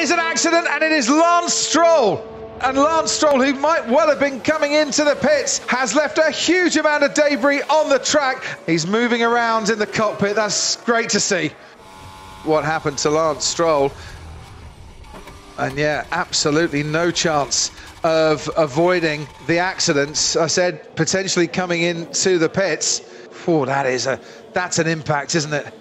That is an accident, and it is Lance Stroll. And Lance Stroll, who might well have been coming into the pits, has left a huge amount of debris on the track. He's moving around in the cockpit. That's great to see. What happened to Lance Stroll? And yeah, absolutely no chance of avoiding the accidents. I said potentially coming into the pits. Oh, that is a that's an impact, isn't it?